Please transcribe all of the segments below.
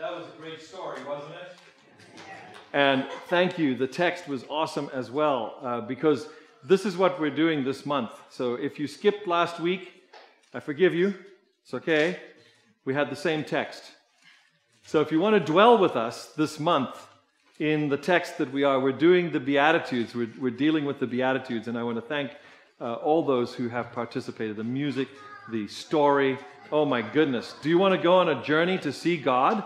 That was a great story, wasn't it? And thank you. The text was awesome as well uh, because this is what we're doing this month. So if you skipped last week, I forgive you. It's okay. We had the same text. So if you want to dwell with us this month in the text that we are, we're doing the Beatitudes. We're, we're dealing with the Beatitudes. And I want to thank uh, all those who have participated the music, the story. Oh my goodness. Do you want to go on a journey to see God?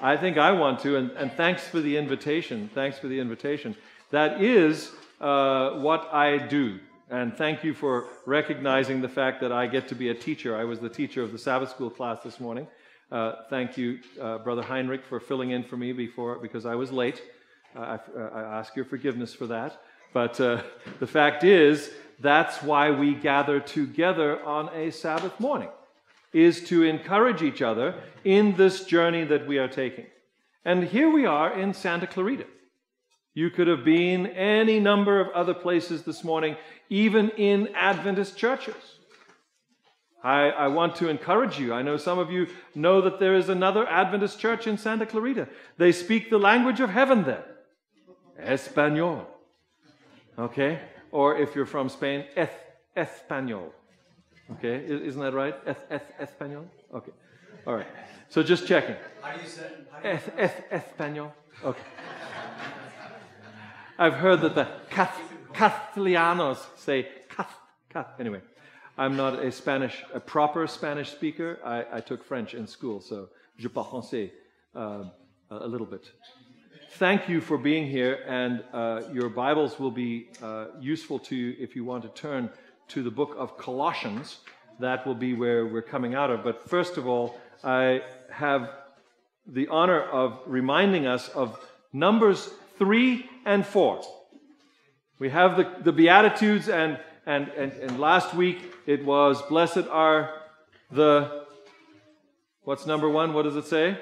I think I want to, and, and thanks for the invitation. Thanks for the invitation. That is uh, what I do. And thank you for recognizing the fact that I get to be a teacher. I was the teacher of the Sabbath school class this morning. Uh, thank you, uh, Brother Heinrich, for filling in for me before because I was late. I, I, ask your forgiveness for that. But uh, the fact is, that's why we gather together on a Sabbath morning is to encourage each other in this journey that we are taking. And here we are in Santa Clarita. You could have been any number of other places this morning, even in Adventist churches. I, I, want to encourage you. I know some of you know that there is another Adventist church in Santa Clarita. They speak the language of heaven there Espanol. Okay? Or if you're from Spain, es, Espanol. Okay, isn't that right? Es, es, Espanol? Okay. All right. So just checking. How do you say es, es, Espanol. Okay. I've heard that the Castellanos say Cath, Cath. Anyway, I'm not a Spanish, a proper Spanish speaker. I, I took French in school, so je parle français uh, a little bit. Thank you for being here, and uh, your Bibles will be uh, useful to you if you want to turn to the book of Colossians. That will be where we're coming out of. But first of all, I have the honor of reminding us of Numbers 3 and 4. We have the, the Beatitudes, and, and, and, and last week it was, Blessed are the. What's number one? What does it say?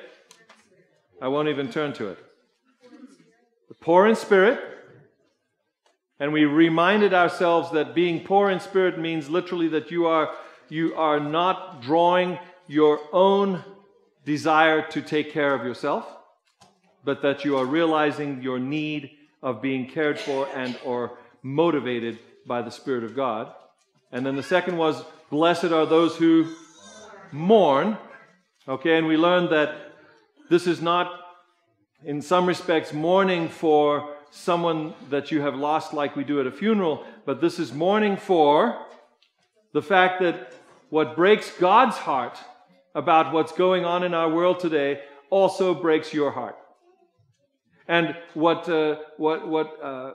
I won't even turn to it. The poor in spirit, and we reminded ourselves that being poor in spirit means literally that you are, you are not drawing your own desire to take care of yourself, but that you are realizing your need of being cared for and or motivated by the Spirit of God. And then the second was, blessed are those who mourn. Okay, and we learned that this is not, in some respects, mourning for someone that you have lost like we do at a funeral, but this is mourning for the fact that what breaks God's heart about what's going on in our world today also breaks your heart. And what, uh, what, what, uh,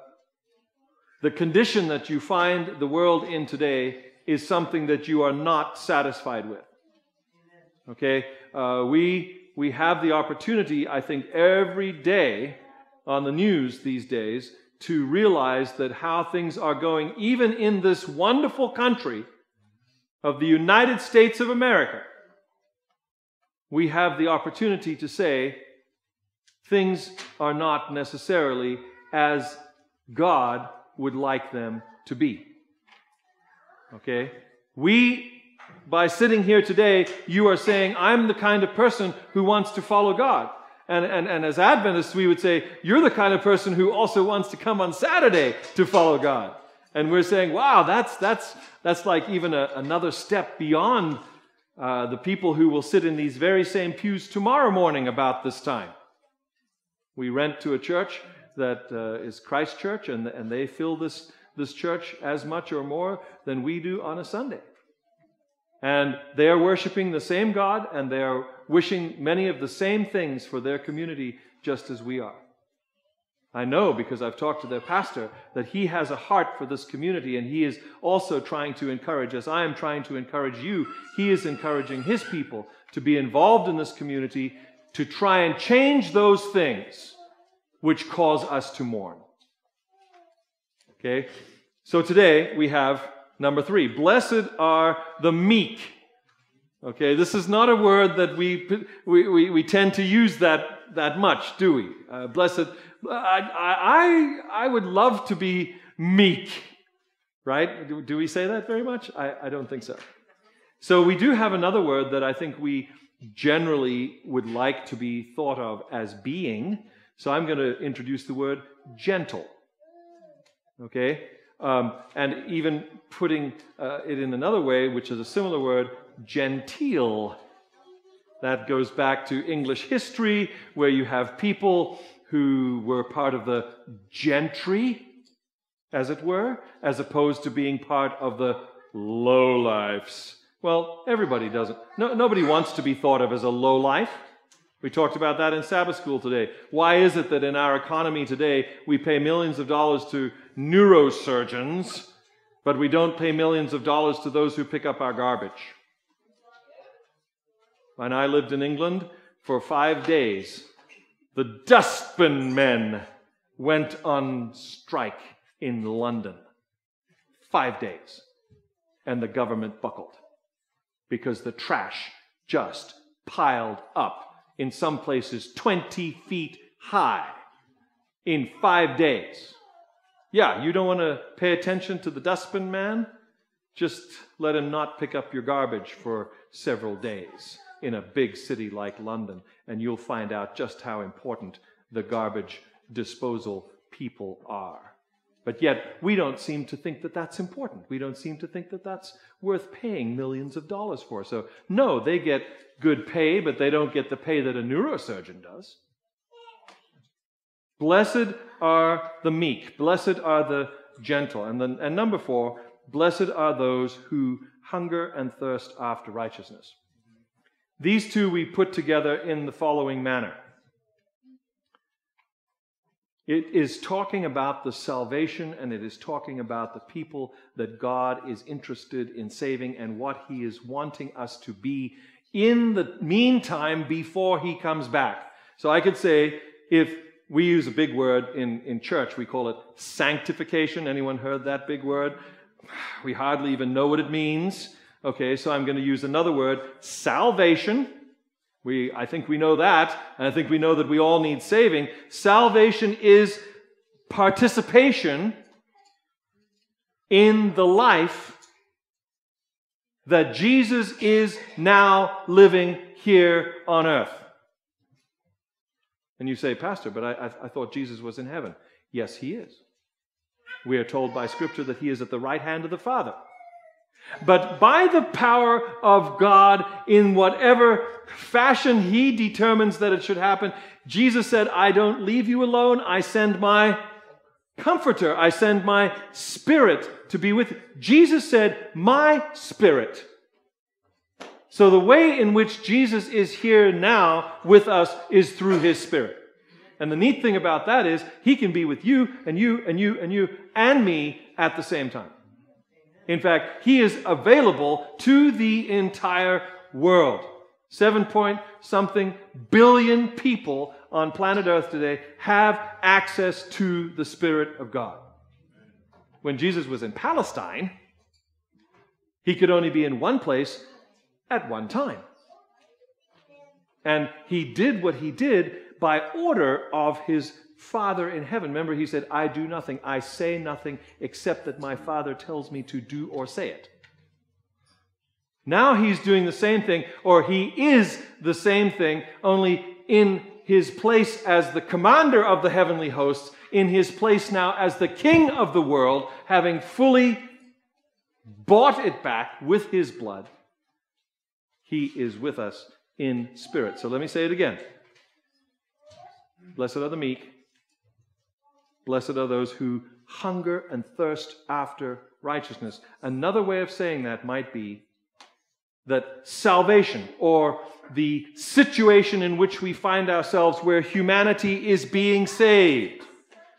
the condition that you find the world in today is something that you are not satisfied with. Okay? Uh, we, we have the opportunity, I think, every day on the news these days to realize that how things are going, even in this wonderful country of the United States of America, we have the opportunity to say things are not necessarily as God would like them to be. Okay? We, by sitting here today, you are saying, I'm the kind of person who wants to follow God. And, and, and as Adventists, we would say, You're the kind of person who also wants to come on Saturday to follow God. And we're saying, Wow, that's, that's, that's like even a, another step beyond uh, the people who will sit in these very same pews tomorrow morning about this time. We rent to a church that uh, is Christ Church, and, and they fill this, this church as much or more than we do on a Sunday. And they are worshiping the same God, and they are wishing many of the same things for their community just as we are. I know because I've talked to their pastor that he has a heart for this community and he is also trying to encourage, as I am trying to encourage you, he is encouraging his people to be involved in this community to try and change those things which cause us to mourn. Okay? So today we have number three Blessed are the meek Okay, this is not a word that we, we, we, we tend to use that, that much, do we? Uh, blessed. I, I, I would love to be meek, right? Do, do we say that very much? I, I don't think so. So we do have another word that I think we, generally would like to be thought of as being. So I'm going to introduce the word gentle. Okay? Um, and even putting uh, it in another way, which is a similar word, genteel. That goes back to English history, where you have people who were part of the gentry, as it were, as opposed to being part of the lowlifes. Well, everybody doesn't. No, nobody wants to be thought of as a lowlife. We talked about that in Sabbath school today. Why is it that in our economy today we pay millions of dollars to neurosurgeons, but we don't pay millions of dollars to those who pick up our garbage? When I lived in England for five days, the dustbin men went on strike in London. Five days. And the government buckled because the trash just piled up in some places 20 feet high in five days. Yeah, you don't want to pay attention to the dustbin man? Just let him not pick up your garbage for several days in a big city like London, and you'll find out just how important the garbage disposal people are. But yet, we don't seem to think that that's important. We don't seem to think that that's worth paying millions of dollars for. So, no, they get good pay, but they don't get the pay that a neurosurgeon does. Blessed are the meek, blessed are the gentle. And, then, and number four, blessed are those who hunger and thirst after righteousness. These two we put together in the following manner. It is talking about the salvation and it is talking about the people that God is interested in saving and what He is wanting us to be in the meantime before He comes back. So I could say, if we use a big word in, in church, we call it sanctification. Anyone heard that big word? We hardly even know what it means. Okay, so I'm going to use another word, salvation. We, I think we know that, and I think we know that we all need saving. Salvation is participation in the life that Jesus is now living here on earth. And you say, Pastor, but I, I, I, thought Jesus was in heaven. Yes, he is. We are told by Scripture that he is at the right hand of the Father. But by the power of God, in whatever fashion He determines that it should happen, Jesus said, I don't leave you alone. I send my comforter. I send my spirit to be with you. Jesus said, My spirit. So the way in which Jesus is here now with us is through His spirit. And the neat thing about that is, He can be with you and you and you and you and me at the same time. In fact, he is available to the entire world. Seven point something billion people on planet Earth today have access to the Spirit of God. When Jesus was in Palestine, he could only be in one place at one time. And he did what he did by order of his Father in heaven. Remember, he said, I do nothing, I say nothing except that my Father tells me to do or say it. Now he's doing the same thing, or he is the same thing, only in his place as the commander of the heavenly hosts, in his place now as the king of the world, having fully bought it back with his blood. He is with us in spirit. So let me say it again. Blessed are the meek, Blessed are those who hunger and thirst after righteousness. Another way of saying that might be that salvation or the situation in which we find ourselves where humanity is being saved.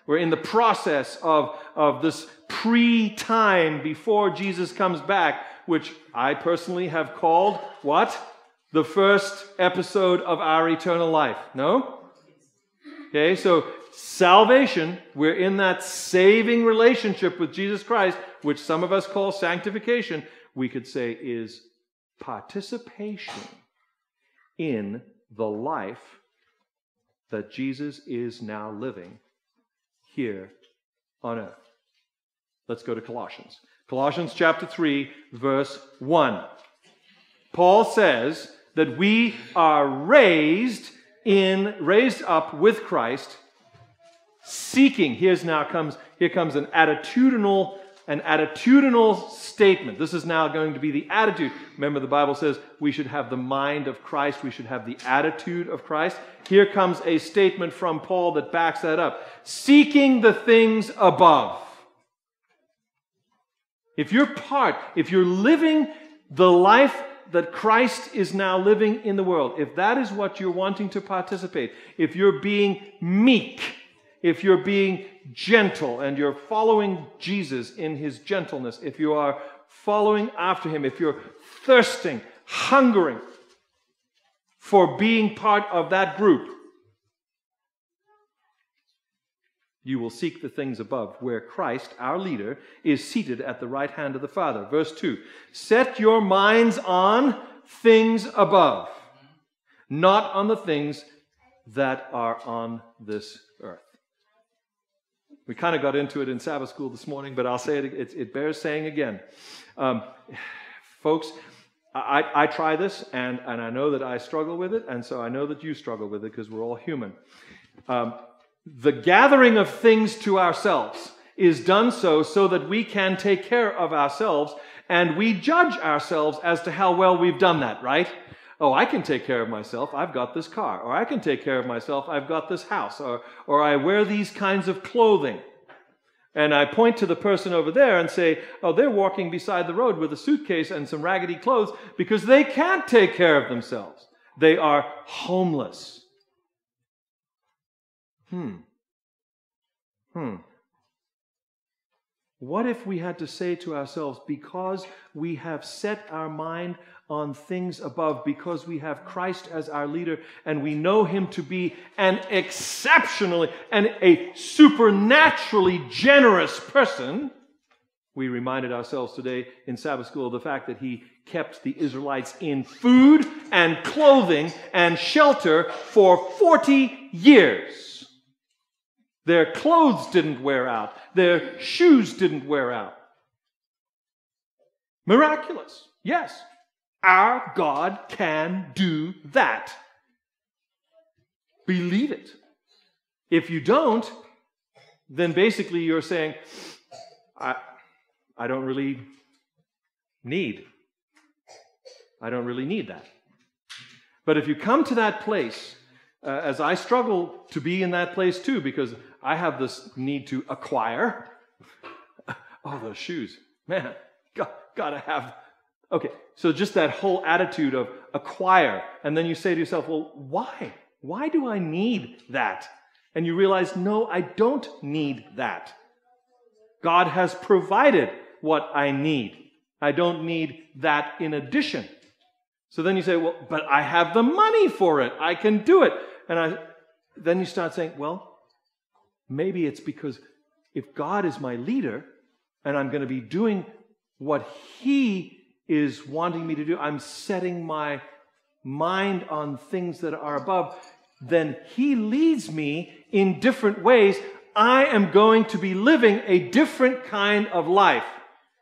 We're in the process of, of this pre time before Jesus comes back, which I personally have called what? The first episode of our eternal life. No? Okay, so salvation, we're in that saving relationship with Jesus Christ, which some of us call sanctification, we could say is participation in the life that Jesus is now living here on earth. Let's go to Colossians. Colossians chapter 3, verse 1. Paul says that we are raised in, raised up with Christ, seeking. Here's now comes, here comes an attitudinal, an attitudinal statement. This is now going to be the attitude. Remember, the Bible says we should have the mind of Christ, we should have the attitude of Christ. Here comes a statement from Paul that backs that up. Seeking the things above. If you're part, if you're living the life that Christ is now living in the world, if that is what you're wanting to participate, if you're being meek, if you're being gentle and you're following Jesus in his gentleness, if you are following after him, if you're thirsting, hungering for being part of that group, you will seek the things above, where Christ, our leader, is seated at the right hand of the Father. Verse 2 Set your minds on things above, not on the things that are on this earth. We kind of got into it in Sabbath school this morning, but I'll say it, it, it bears saying again. Um, folks, I, I, try this, and, and I know that I struggle with it, and so I know that you struggle with it because we're all human. Um, the gathering of things to ourselves is done so so that we can take care of ourselves and we judge ourselves as to how well we've done that, right? Oh, I can take care of myself. I've got this car. Or I can take care of myself. I've got this house. Or, or I wear these kinds of clothing. And I point to the person over there and say, oh, they're walking beside the road with a suitcase and some raggedy clothes because they can't take care of themselves. They are homeless. Hmm. Hmm. What if we had to say to ourselves, because we have set our mind on things above, because we have Christ as our leader, and we know him to be an exceptionally and a supernaturally generous person, we reminded ourselves today in Sabbath school of the fact that he kept the Israelites in food and clothing and shelter for 40 years. Their clothes didn't wear out. Their shoes didn't wear out. Miraculous. Yes. Our God can do that. Believe it. If you don't, then basically you're saying, I, I don't really need. I don't really need that. But if you come to that place, uh, as I struggle to be in that place too, because I have this need to acquire. oh, those shoes. Man, got, gotta have. Okay, so just that whole attitude of acquire. And then you say to yourself, well, why? Why do I need that? And you realize, no, I don't need that. God has provided what I need. I don't need that in addition. So then you say, well, but I have the money for it. I can do it. And I, then you start saying, well, Maybe it's because if God is my leader and I'm going to be doing what He is wanting me to do, I'm setting my mind on things that are above, then He leads me in different ways. I am going to be living a different kind of life.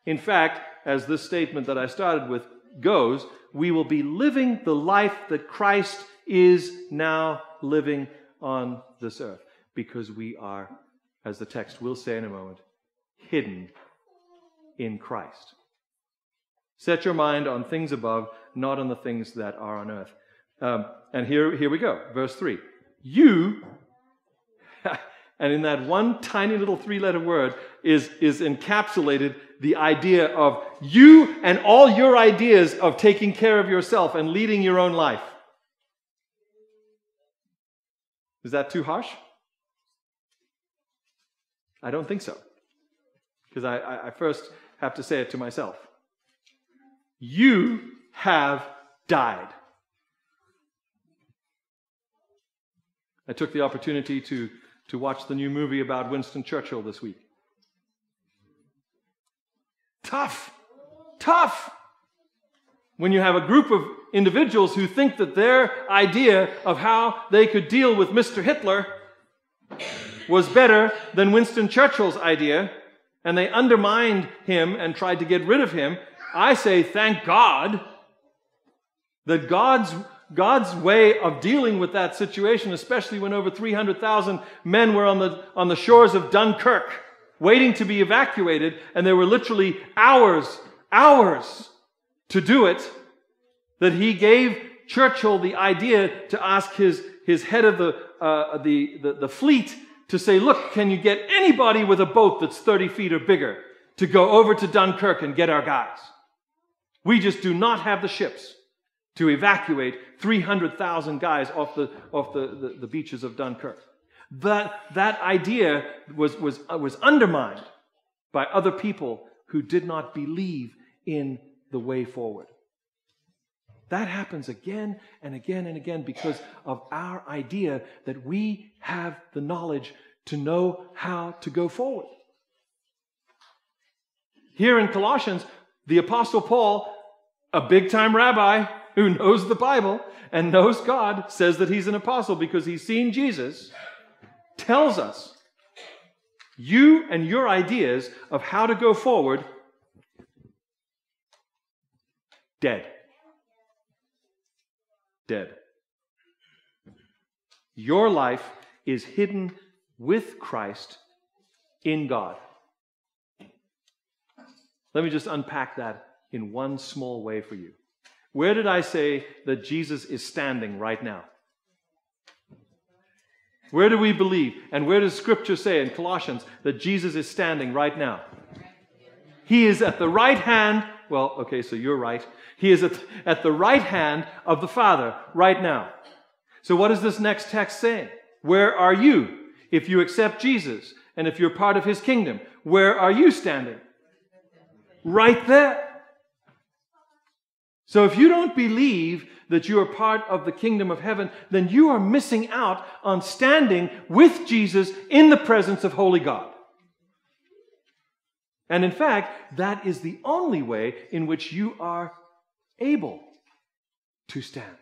In fact, as this statement that I started with goes, we will be living the life that Christ is now living on this earth because we are, as the text will say in a moment, hidden in Christ. Set your mind on things above, not on the things that are on earth. Um, and here, here we go, verse 3. You, and in that one tiny little three letter word, is, is encapsulated the idea of you and all your ideas of taking care of yourself and leading your own life. Is that too harsh? I don't think so. Because I, I, I first have to say it to myself. You have died. I took the opportunity to, to watch the new movie about Winston Churchill this week. Tough, tough. When you have a group of individuals who think that their idea of how they could deal with Mr. Hitler was better than Winston Churchill's idea, and they undermined him and tried to get rid of him, I say, thank God That God's, God's way of dealing with that situation, especially when over 300,000 men were on the, on the shores of Dunkirk waiting to be evacuated, and there were literally hours, hours to do it, that he gave Churchill the idea to ask his, his head of the, uh, the, the, the fleet to say, look, can you get anybody with a boat that's 30 feet or bigger to go over to Dunkirk and get our guys? We just do not have the ships to evacuate 300,000 guys off the, off the, the, the, beaches of Dunkirk. That, that idea was, was, uh, was undermined by other people who did not believe in the way forward. That happens again and again and again because of our idea that we have the knowledge to know how to go forward. Here in Colossians, the Apostle Paul, a big time rabbi who knows the Bible and knows God, says that he's an apostle because he's seen Jesus, tells us you and your ideas of how to go forward dead dead. Your life is hidden with Christ in God. Let me just unpack that in one small way for you. Where did I say that Jesus is standing right now? Where do we believe? And where does Scripture say in Colossians that Jesus is standing right now? He is at the right hand. Well, okay, so you're right. He is at, at the right hand of the Father right now. So, what is this next text saying? Where are you if you accept Jesus and if you're part of his kingdom? Where are you standing? Right there. So, if you don't believe that you are part of the kingdom of heaven, then you are missing out on standing with Jesus in the presence of holy God. And in fact, that is the only way in which you are able to stand.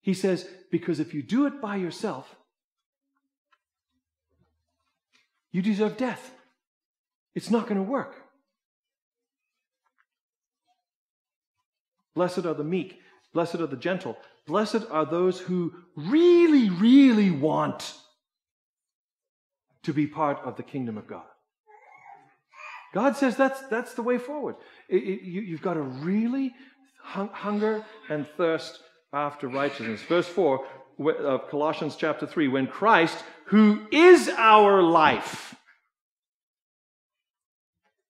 He says, because if you do it by yourself, you deserve death. It's not going to work. Blessed are the meek, blessed are the gentle, blessed are those who really, really want to be part of the kingdom of God. God says that's, that's the way forward. It, it, you, you've got to really hunger and thirst after righteousness. Verse 4 of Colossians chapter 3 when Christ, who is our life,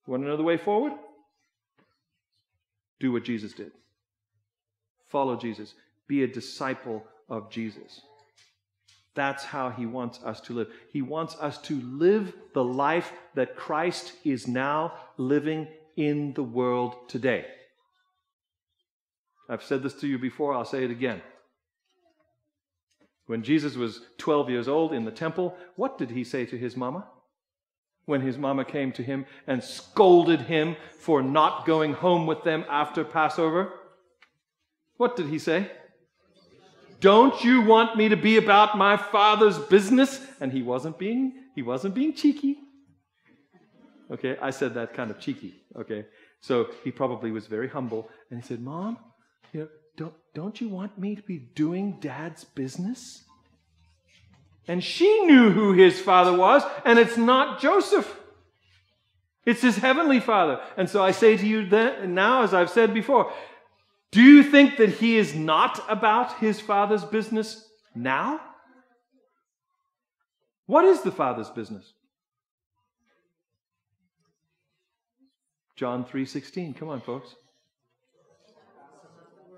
want another way forward? Do what Jesus did. Follow Jesus. Be a disciple of Jesus. That's how he wants us to live. He wants us to live the life that Christ is now living in the world today. I've said this to you before, I'll say it again. When Jesus was 12 years old in the temple, what did he say to his mama? When his mama came to him and scolded him for not going home with them after Passover, what did he say? Don't you want me to be about my father's business? And he wasn't being he wasn't being cheeky. Okay, I said that kind of cheeky. Okay, so he probably was very humble and he said, Mom, you know, don't, don't you want me to be doing dad's business? And she knew who his father was, and it's not Joseph. It's his heavenly father. And so I say to you then, now, as I've said before, do you think that he is not about his father's business now? What is the father's business? John 3:16. Come on, folks.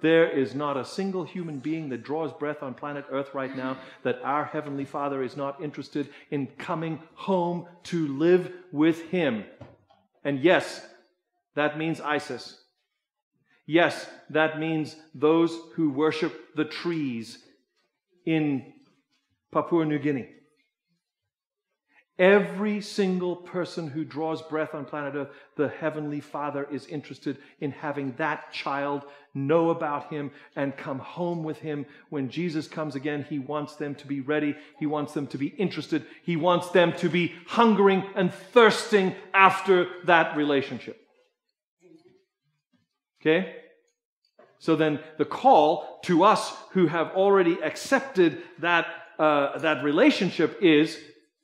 There is not a single human being that draws breath on planet Earth right now that our Heavenly Father is not interested in coming home to live with Him. And yes, that means ISIS. Yes, that means those who worship the trees in Papua New Guinea. Every single person who draws breath on planet Earth, the Heavenly Father is interested in having that child know about Him and come home with Him. When Jesus comes again, He wants them to be ready. He wants them to be interested. He wants them to be hungering and thirsting after that relationship. Okay? So then the call to us who have already accepted that, uh, that relationship is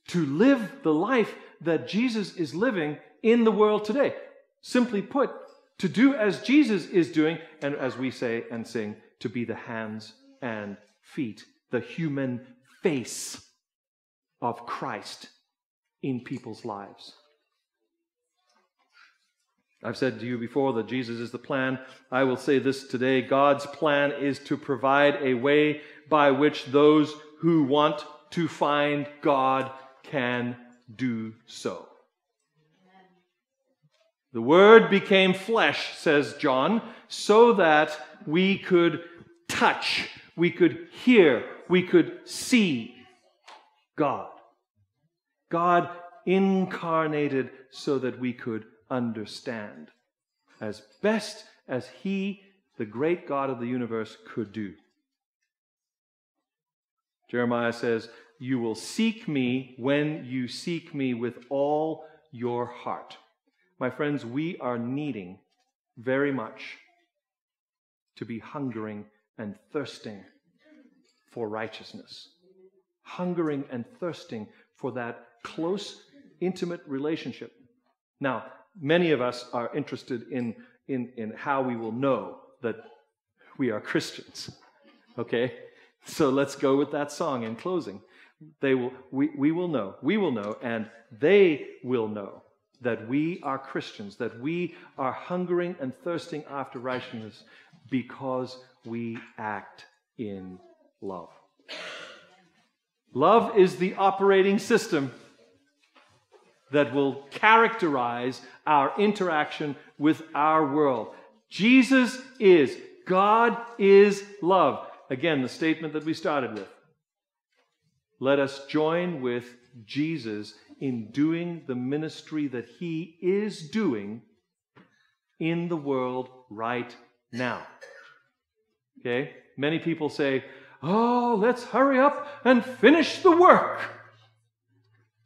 to live the life that Jesus is living in the world today. Simply put, to do as Jesus is doing, and as we say and sing, to be the hands and feet, the human face of Christ in people's lives. I've said to you before that Jesus is the plan. I will say this today God's plan is to provide a way by which those who want to find God can do so. The Word became flesh, says John, so that we could touch, we could hear, we could see God. God incarnated so that we could understand as best as He, the great God of the universe, could do. Jeremiah says, You will seek me when you seek me with all your heart. My friends, we are needing very much to be hungering and thirsting for righteousness, hungering and thirsting for that close, intimate relationship. Now, many of us are interested in, in, in how we will know that we are Christians. Okay? So let's go with that song in closing. They will, we, we will know, we will know, and they will know that we are Christians, that we are hungering and thirsting after righteousness because we act in love. Love is the operating system that will characterize our interaction with our world. Jesus is, God is love. Again, the statement that we started with. Let us join with Jesus in doing the ministry that he is doing in the world right now. Okay? Many people say, Oh, let's hurry up and finish the work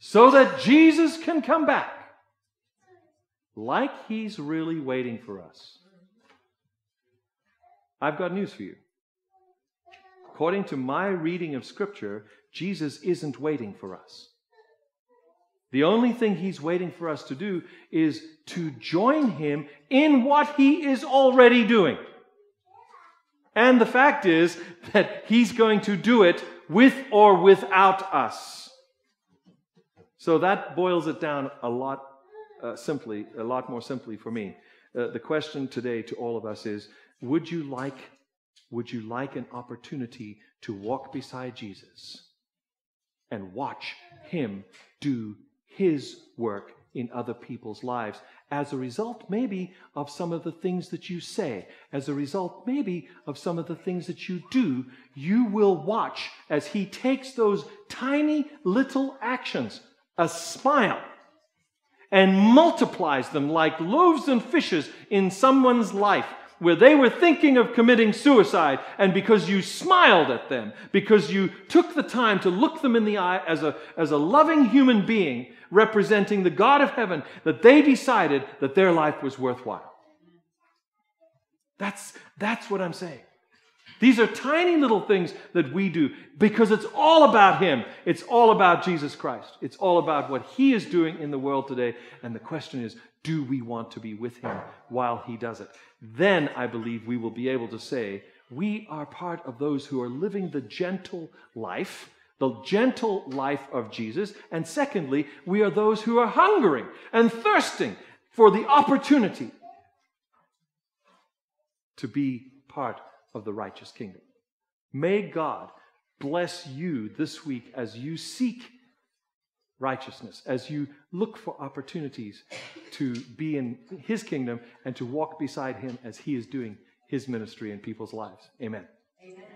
so that Jesus can come back. Like he's really waiting for us. I've got news for you. According to my reading of Scripture, Jesus isn't waiting for us. The only thing he's waiting for us to do is to join him in what he is already doing. And the fact is that he's going to do it with or without us. So that boils it down a lot uh, simply, a lot more simply for me. Uh, the question today to all of us is would you like would you like an opportunity to walk beside Jesus and watch him do his work in other people's lives as a result, maybe, of some of the things that you say, as a result, maybe, of some of the things that you do, you will watch as he takes those tiny little actions a smile and multiplies them like loaves and fishes in someone's life where they were thinking of committing suicide, and because you smiled at them, because you took the time to look them in the eye as a, as a loving human being representing the God of heaven, that they decided that their life was worthwhile. That's, that's what I'm saying. These are tiny little things that we do because it's all about Him. It's all about Jesus Christ. It's all about what He is doing in the world today. And the question is, do we want to be with Him while He does it? Then I believe we will be able to say, we are part of those who are living the gentle life, the gentle life of Jesus. And secondly, we are those who are hungering and thirsting for the opportunity to be part of the righteous kingdom. May God bless you this week as you seek righteousness, as you look for opportunities to be in His kingdom and to walk beside Him as He is doing His ministry in people's lives. Amen. Amen.